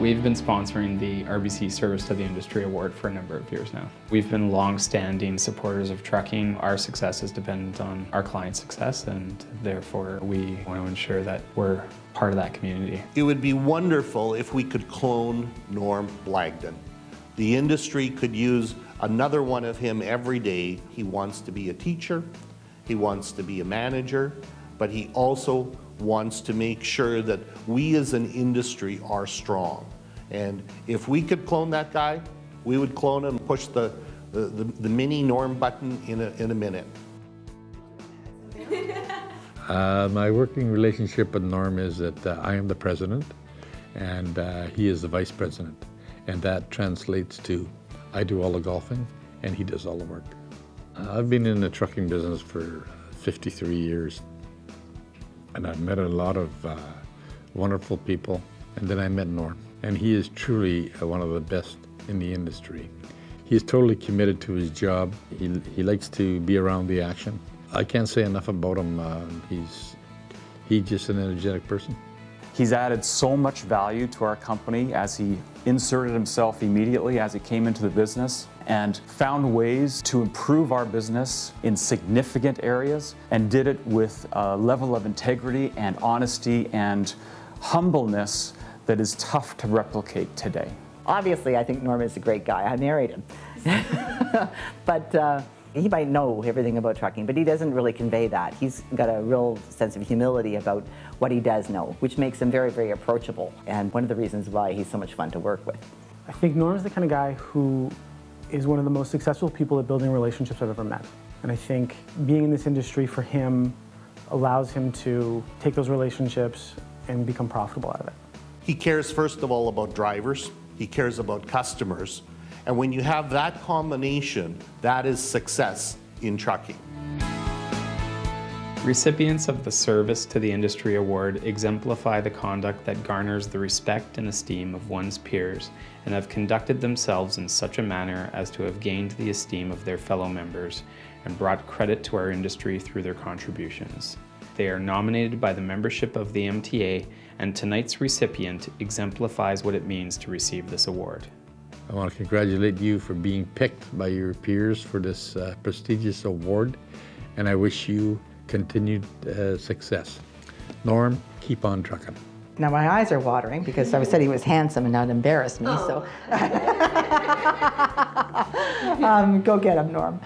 We've been sponsoring the RBC Service to the Industry Award for a number of years now. We've been long-standing supporters of trucking. Our success is dependent on our client's success and therefore we want to ensure that we're part of that community. It would be wonderful if we could clone Norm Blagden. The industry could use another one of him every day. He wants to be a teacher, he wants to be a manager, but he also wants to make sure that we as an industry are strong. And if we could clone that guy, we would clone him and push the, the, the, the mini norm button in a, in a minute. Uh, my working relationship with Norm is that uh, I am the president and uh, he is the vice president. And that translates to I do all the golfing and he does all the work. Uh, I've been in the trucking business for 53 years and I've met a lot of uh, wonderful people. And then I met Norm, and he is truly uh, one of the best in the industry. He's totally committed to his job. He, he likes to be around the action. I can't say enough about him. Uh, he's, he's just an energetic person. He's added so much value to our company as he inserted himself immediately as he came into the business and found ways to improve our business in significant areas and did it with a level of integrity and honesty and humbleness that is tough to replicate today. Obviously, I think Norm is a great guy. I married him. but uh, he might know everything about trucking, but he doesn't really convey that. He's got a real sense of humility about what he does know, which makes him very, very approachable, and one of the reasons why he's so much fun to work with. I think Norm's the kind of guy who is one of the most successful people at building relationships I've ever met. And I think being in this industry for him allows him to take those relationships and become profitable out of it. He cares first of all about drivers, he cares about customers, and when you have that combination, that is success in trucking. Recipients of the Service to the Industry Award exemplify the conduct that garners the respect and esteem of one's peers and have conducted themselves in such a manner as to have gained the esteem of their fellow members and brought credit to our industry through their contributions. They are nominated by the membership of the MTA and tonight's recipient exemplifies what it means to receive this award. I want to congratulate you for being picked by your peers for this uh, prestigious award and I wish you continued uh, success. Norm, keep on trucking. Now my eyes are watering because I said he was handsome and not embarrassed me, oh. so. um, go get him, Norm.